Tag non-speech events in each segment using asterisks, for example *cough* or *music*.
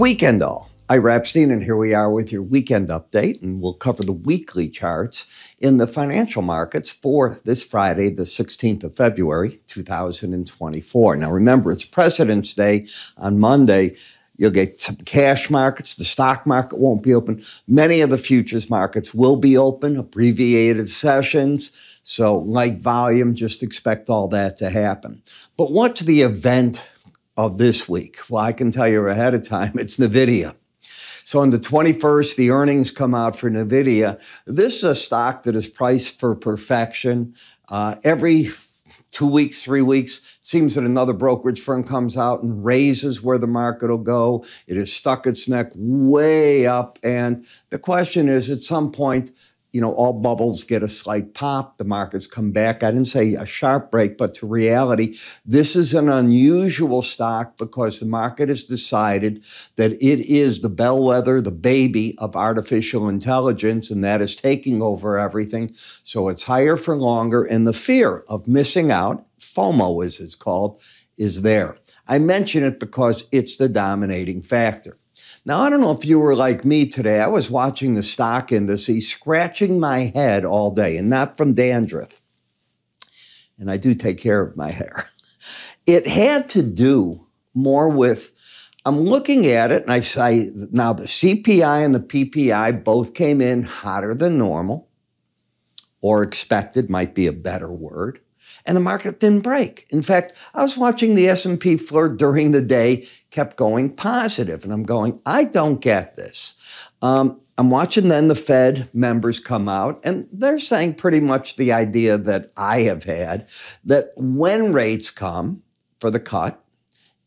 weekend all. I'm Ira Epstein, and here we are with your weekend update, and we'll cover the weekly charts in the financial markets for this Friday, the 16th of February, 2024. Now, remember, it's President's Day on Monday. You'll get some cash markets. The stock market won't be open. Many of the futures markets will be open, abbreviated sessions. So, like volume, just expect all that to happen. But what's the event of this week? Well, I can tell you ahead of time, it's NVIDIA. So on the 21st, the earnings come out for NVIDIA. This is a stock that is priced for perfection. Uh, every two weeks, three weeks, seems that another brokerage firm comes out and raises where the market will go. It has stuck its neck way up. And the question is, at some point, you know, all bubbles get a slight pop, the markets come back. I didn't say a sharp break, but to reality, this is an unusual stock because the market has decided that it is the bellwether, the baby of artificial intelligence, and that is taking over everything. So it's higher for longer, and the fear of missing out, FOMO as it's called, is there. I mention it because it's the dominating factor. Now, I don't know if you were like me today. I was watching the stock industry, scratching my head all day, and not from dandruff. And I do take care of my hair. *laughs* It had to do more with, I'm looking at it and I say, now the CPI and the PPI both came in hotter than normal, or expected might be a better word and the market didn't break. In fact, I was watching the S&P flirt during the day, kept going positive, and I'm going, I don't get this. Um, I'm watching then the Fed members come out, and they're saying pretty much the idea that I have had that when rates come for the cut,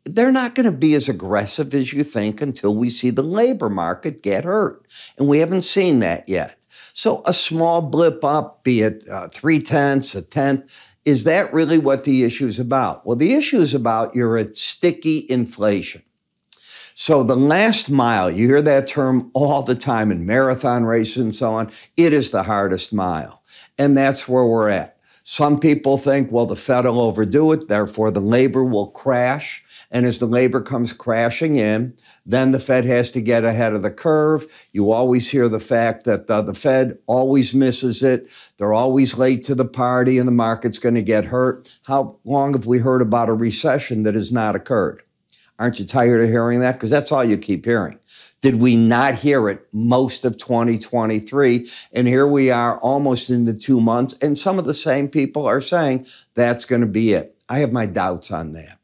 they're not going to be as aggressive as you think until we see the labor market get hurt. And we haven't seen that yet. So a small blip up, be it uh, three tenths, a tenth, is that really what the issue is about? Well, the issue is about you're at sticky inflation. So the last mile, you hear that term all the time in marathon races and so on. It is the hardest mile. And that's where we're at. Some people think, well, the Fed will overdo it, therefore the labor will crash. And as the labor comes crashing in, then the Fed has to get ahead of the curve. You always hear the fact that uh, the Fed always misses it. They're always late to the party and the market's going to get hurt. How long have we heard about a recession that has not occurred? Aren't you tired of hearing that? Because that's all you keep hearing. Did we not hear it most of 2023? And here we are almost into two months, and some of the same people are saying that's going to be it. I have my doubts on that.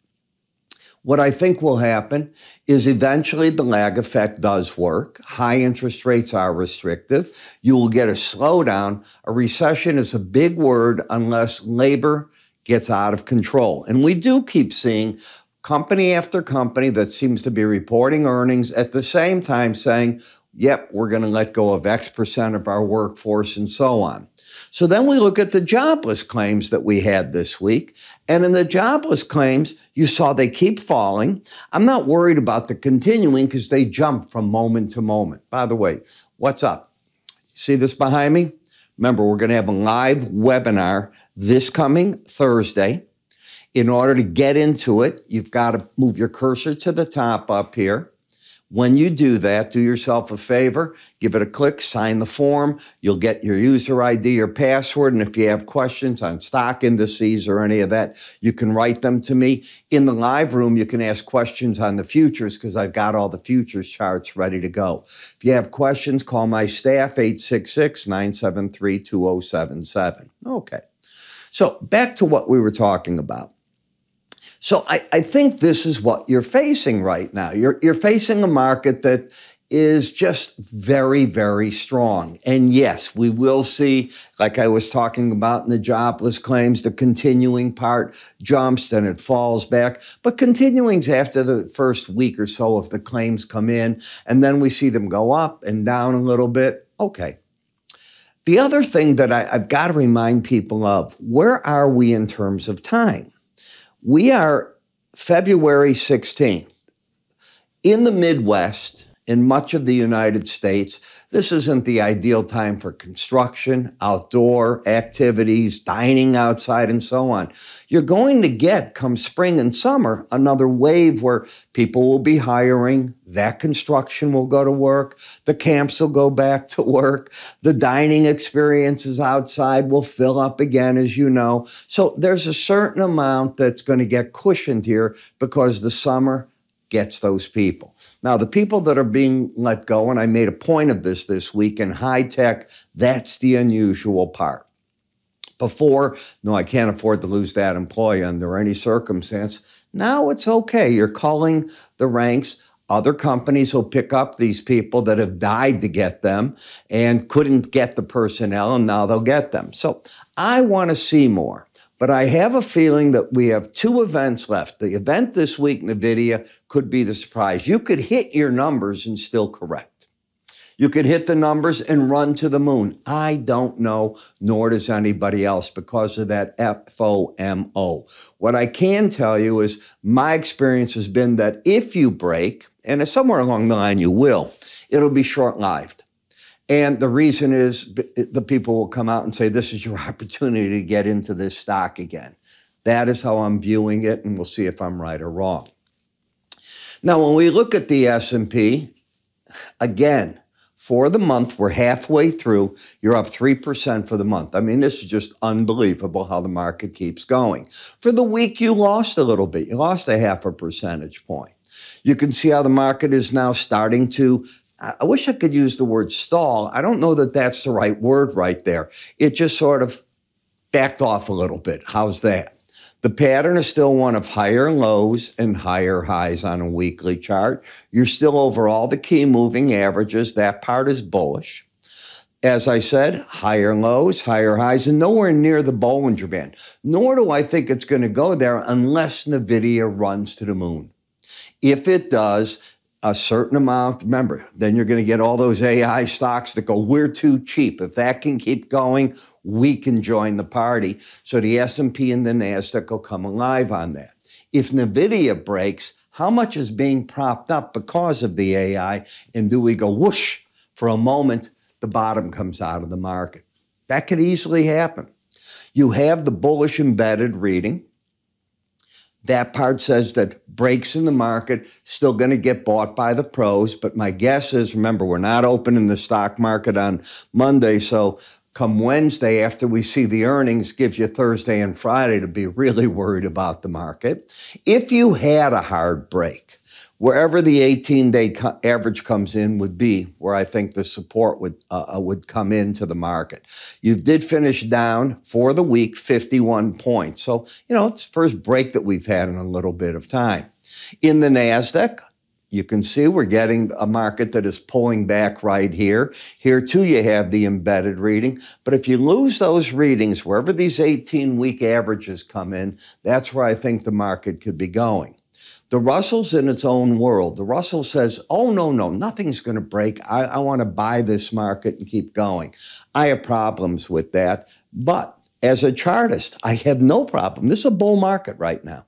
What I think will happen is eventually the lag effect does work. High interest rates are restrictive. You will get a slowdown. A recession is a big word unless labor gets out of control. And we do keep seeing company after company that seems to be reporting earnings at the same time saying, yep, we're going to let go of X percent of our workforce and so on. So then we look at the jobless claims that we had this week. And in the jobless claims, you saw they keep falling. I'm not worried about the continuing because they jump from moment to moment. By the way, what's up? See this behind me? Remember, we're going to have a live webinar this coming Thursday. In order to get into it, you've got to move your cursor to the top up here. When you do that, do yourself a favor, give it a click, sign the form. You'll get your user ID or password. And if you have questions on stock indices or any of that, you can write them to me. In the live room, you can ask questions on the futures because I've got all the futures charts ready to go. If you have questions, call my staff, 866 973 2077. Okay. So back to what we were talking about. So I, I think this is what you're facing right now. You're, you're facing a market that is just very, very strong. And yes, we will see, like I was talking about in the jobless claims, the continuing part jumps, then it falls back. But continuing's after the first week or so of the claims come in, and then we see them go up and down a little bit. Okay. The other thing that I, I've got to remind people of, where are we in terms of time? We are February 16th. In the Midwest, in much of the United States, this isn't the ideal time for construction, outdoor activities, dining outside, and so on. You're going to get, come spring and summer, another wave where people will be hiring, that construction will go to work, the camps will go back to *laughs* work, the dining experiences outside will fill up again, as you know. So there's a certain amount that's going to get cushioned here because the summer gets those people. Now, the people that are being let go, and I made a point of this this week in high tech, that's the unusual part. Before, no, I can't afford to lose that employee under any circumstance. Now it's okay. You're calling the ranks. Other companies will pick up these people that have died to get them and couldn't get the personnel, and now they'll get them. So I want to see more. But I have a feeling that we have two events left. The event this week, in NVIDIA, could be the surprise. You could hit your numbers and still correct. You could hit the numbers and run to the moon. I don't know, nor does anybody else because of that FOMO. What I can tell you is my experience has been that if you break, and it's somewhere along the line you will, it'll be short lived. And the reason is the people will come out and say, this is your *laughs* opportunity to get into this stock again. That is how I'm viewing it, and we'll see if I'm right or wrong. Now, when we look at the S&P, again, for the month, we're halfway through. You're up 3% for the month. I mean, this is just unbelievable how the market keeps going. For the week, you lost a little bit. You lost a half a percentage point. You can see how the market is now starting to I wish I could use the word stall. I don't know that that's the right word right there. It just sort of backed off a little bit. How's that? The pattern is still one of higher lows and higher highs on a weekly chart. You're still over all the key moving averages. That part is bullish. As I said, higher lows, higher highs, and nowhere near the Bollinger Band. Nor do I think it's going to go there unless NVIDIA runs to the moon. If it does, a certain amount. Remember, then you're going to get all those AI stocks that go, we're too cheap. If that can keep going, we can join the party. So the S&P and the NASDAQ will come alive on that. If NVIDIA breaks, how much is being propped up because of the AI? And do we go whoosh for a moment, the bottom comes out of the market? That could easily happen. You have the bullish embedded reading. That part says that breaks in the market still going to get bought by the pros. But my guess is, remember, we're not open in the stock market on Monday. So come Wednesday, after we see the earnings, gives you Thursday and Friday to be really worried about the market. If you had a hard break, wherever the 18 day co- average comes in would be where I think the support would uh, uh, would come into the market. You did finish down for the week 51 points. So, you know, it's first break that we've had in a little bit of time. In the Nasdaq, you can see we're getting a market that is pulling back right here. Here too, you have the embedded reading. But if you lose those readings, wherever these 18 week averages come in, that's where I think the market could be going. The Russell's in its own world. The Russell says, oh, no, no, nothing's going to break. I, I want to buy this market and keep going. I have problems with that. But as a chartist, I have no problem. This is a bull market right now.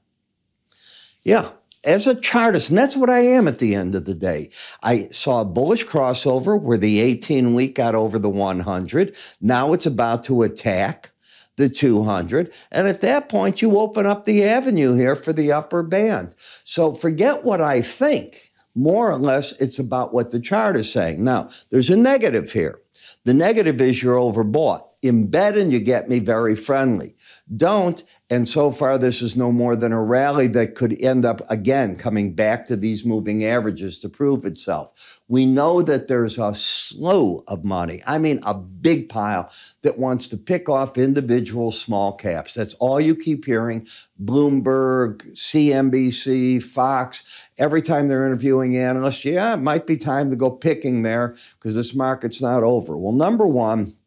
Yeah, as a chartist, and that's what I am at the end of the day. I saw a bullish crossover where the 18 week got over the 100. Now it's about to attack the 200. And at that point, you open up the avenue here for the upper band. So forget what I think. More or less, it's about what the chart is saying. Now, there's a negative here. The negative is you're overbought. Embed and you get me very friendly. Don't, and so far, this is no more than a rally that could end up again coming back to these moving averages to prove itself. We know that there's a slew of money, I mean, a big pile that wants to pick off individual small caps. That's all you keep hearing. Bloomberg, CNBC, Fox, every time they're interviewing analysts, yeah, it might be time to go picking there because this market's not over. Well, number one,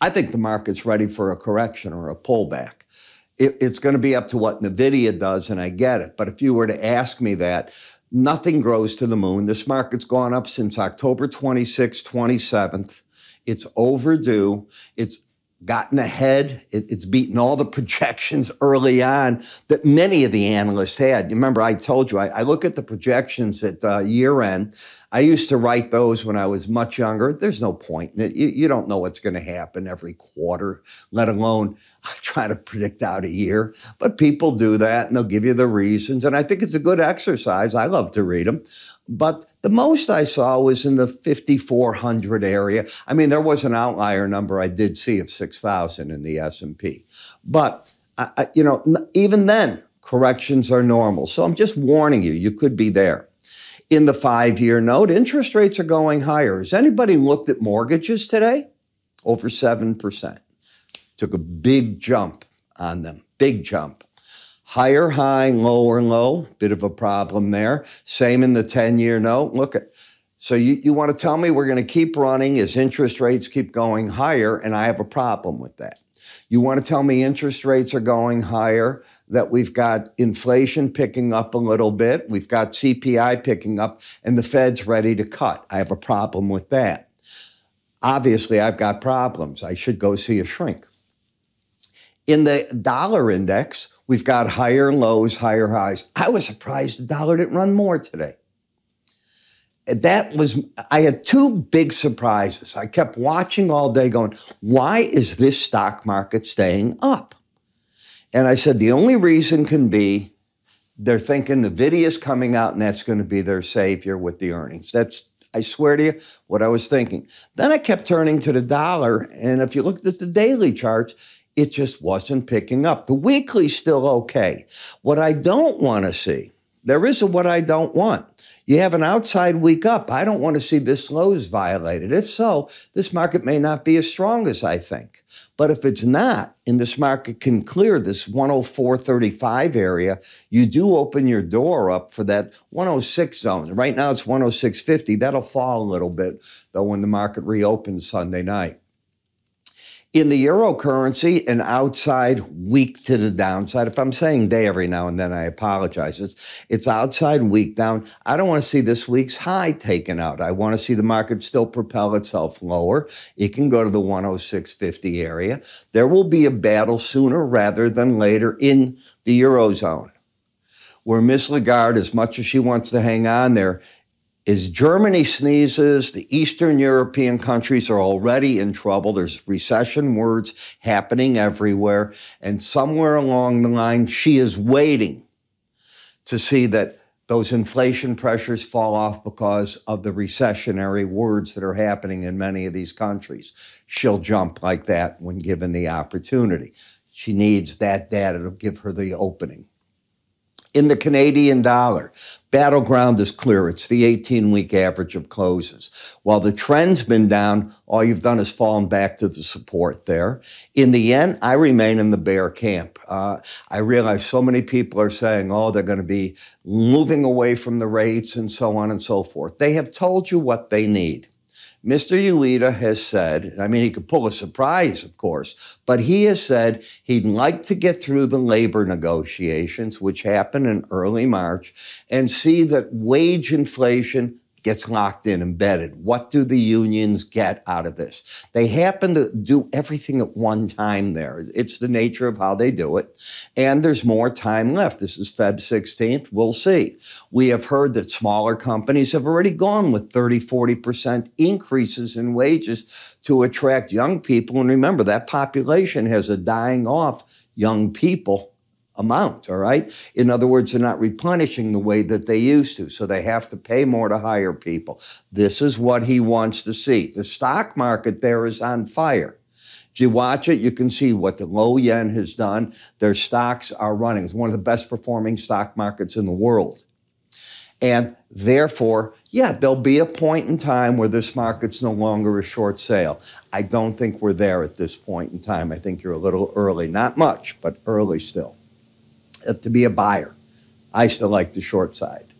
I think the market's ready for a correction or a pullback it, it's going to be up to what NVIDIA does, and I get it. But if you were to ask me that, nothing grows to the moon. This market's gone up since October 26th, 27th. It's overdue. It's gotten ahead. It, it's beaten all the *laughs* projections early on that many of the analysts had. Remember, I told you, I, I look at the projections at uh, year end. I used to write those when I was much younger. There's no point in it. You, you don't know what's going to happen every quarter, let alone *laughs* try to predict out a year. But people do that and they'll give you the reasons. And I think it's a good exercise. I love to read them. But the most I saw was in the 5,400 area. I mean, there was an outlier number I did see of 6,000 in the S&P. But, I, you know, even then, corrections are normal. So I'm just warning you, you could be there in the five year note, interest rates are going higher. Has anybody looked at mortgages today? Over 7%. Took a big jump on them, big jump. Higher high, lower low, bit of a problem there. Same in the 10 year note. Look at, so you, you want to tell me we're going to keep running as interest rates keep going higher, and I have a problem with that. You want to tell me interest rates are going higher, that we've got inflation picking up a little bit, we've got CPI picking up, and the Fed's ready to cut. I have a problem with that. Obviously, I've got problems. I should go see a shrink. In the dollar index, we've got higher lows, higher highs. I was surprised the dollar didn't run more today. That was, I had two big surprises. I kept watching all day going, why is this stock market staying up? And I said, the only reason can be they're thinking Nvidia's coming out and that's going to be their savior with the earnings. That's, I swear to you, what I was thinking. Then I kept turning to the dollar. And if you looked at the daily charts, it just wasn't picking up. The weekly's still okay. What I don't want to see, there is a what I don't want. You have an outside week up. I don't want to see this lows violated. If so, this market may not be as strong as I think. But if it's not, and this market can clear this 104.35 area, you do open your door up for that 106 zone. Right now it's 106.50. That'll fall a little bit, though, when the market reopens Sunday night. In the euro currency, an outside week to the downside. If I'm saying day every now and then, I apologize. It's, it's outside week down. I don't want to see this week's high taken out. I want to see the market still propel itself lower. It can go to the 106.50 area. There will be a battle sooner rather than later in the Eurozone where Miss Lagarde, as much as she wants to hang on there, is Germany sneezes, the Eastern European countries are already in trouble. There's recession words happening everywhere. And somewhere along the line, she is waiting to see that those inflation pressures fall off because of the recessionary words that are happening in many of these countries. She'll jump like that when given the opportunity. She needs that data to give her the opening. In the Canadian dollar, battleground is clear. It's the 18 week average of closes. While the trend's been down, all you've done is fallen back to the support there. In the end, I remain in the bear camp. Uh, I realize so many people are saying, oh, they're going to be moving away from the rates and so on and so forth. They have told you what they need. Mr. Ueda has said, I mean, he could pull a surprise, of course, but he has said he'd like to get through the labor negotiations, which happen in early March, and see that wage inflation gets locked in, embedded. What do the unions get out of this? They happen to do everything at one time there. It's the nature of how they do it. And there's more time left. This is Feb 16th. We'll see. We have heard that smaller companies have already gone with 30, 40% increases in wages to attract young people. And remember, that population has a dying off young people amount, all right? In other words, they're not replenishing the way that they used to, so they have to pay more to hire people. This is what he wants to see. The stock market there is on fire. If you watch it, you can see what the low yen has done. Their stocks are running. It's one of the best performing stock markets in the world. And therefore, yeah, there'll be a point in time where this market's no longer a short sale. I don't think we're there at this point in time. I think you're a little early. Not much, but early still. Uh, to be a buyer. I still like the short side.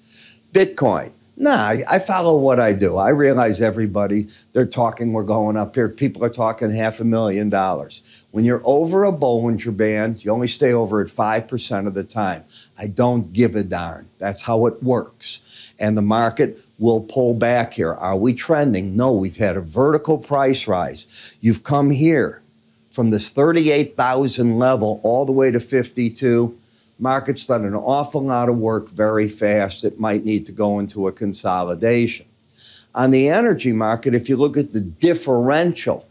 Bitcoin. Nah, I, I, follow what I do. I realize everybody, they're talking, we're going up here. People are talking half a million dollars. When you're over a Bollinger Band, you only stay over it 5% of the time. I don't give a darn. That's how it works. And the market will pull back here. Are we trending? No, we've had a vertical price rise. You've come here from this 38,000 level all the way to 52 Market's done an awful lot of work very fast. It might need to go into a consolidation. On the energy market, if you look at the differential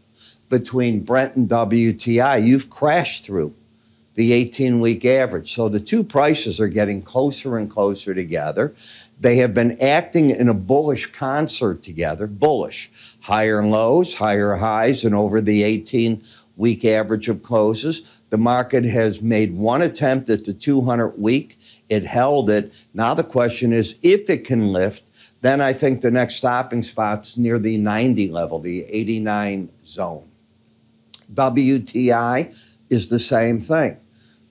between Brent and WTI, you've crashed through the 18 week average. So the two prices are getting closer and closer together. They have been acting in a bullish concert together, bullish. Higher lows, higher highs, and over the 18 week average of closes. The market has made one attempt at the 200 week. It held it. Now the question is if it can lift, then I think the next stopping spot's near the 90 level, the 89 zone. WTI is the same thing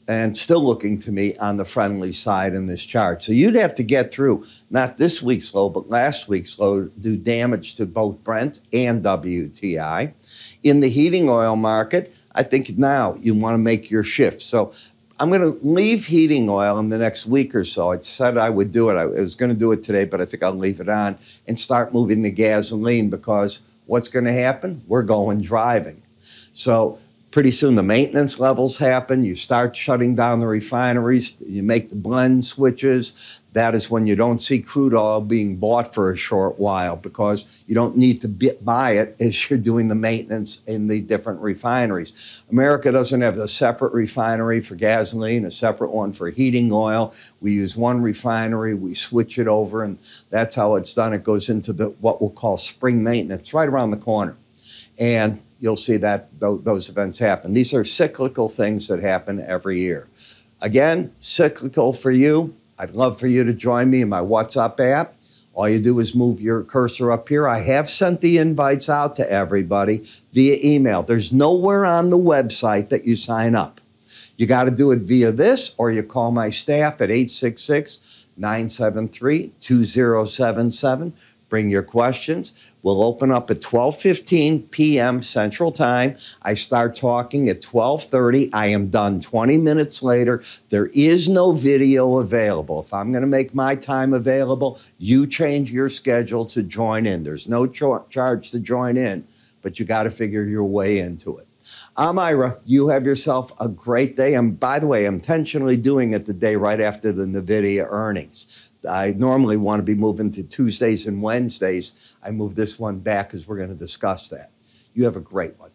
and still looking to me on the friendly side in this chart. So you'd have to get through not this week's low, but last week's low, do damage to both Brent and WTI. In the heating oil market, I think now you want to make your shift. So I'm going to leave heating oil in the next week or so. I said I would do it. I was going to do it today, but I think I'll leave it on and start moving the gasoline because what's going to happen? We're going driving. So Pretty soon the maintenance levels happen. You start shutting down the refineries. You make the blend switches. That is when you don't see crude oil being bought for a short while because you don't need to buy it *laughs* as you're doing the maintenance in the different refineries. America doesn't have a separate refinery for gasoline, a separate one for heating oil. We use one refinery, we switch it over, and that's how it's done. It goes into the what we'll call spring maintenance right around the corner. And you'll see that th- those events happen. These are cyclical things that happen every year. Again, cyclical for you. I'd love for you to join me in my WhatsApp app. All you do is move your cursor up here. I have sent the invites out to everybody via email. There's nowhere on the website that you sign up. You got to do it via this, or you call my staff at 866 973 2077 bring your questions. We'll open up at 12:15 p.m. Central Time. I start talking at 12:30. I am done 20 minutes later. There is no video available. If I'm going to make my time available, you change your schedule to join in. There's no charge to join in, but you got to figure your way into it. I'm Ira. You have yourself a great day. And by the way, I'm intentionally doing it the day right after the NVIDIA earnings. I normally want to be moving to Tuesdays and Wednesdays. I move this one back because we're going to discuss that. You have a great one.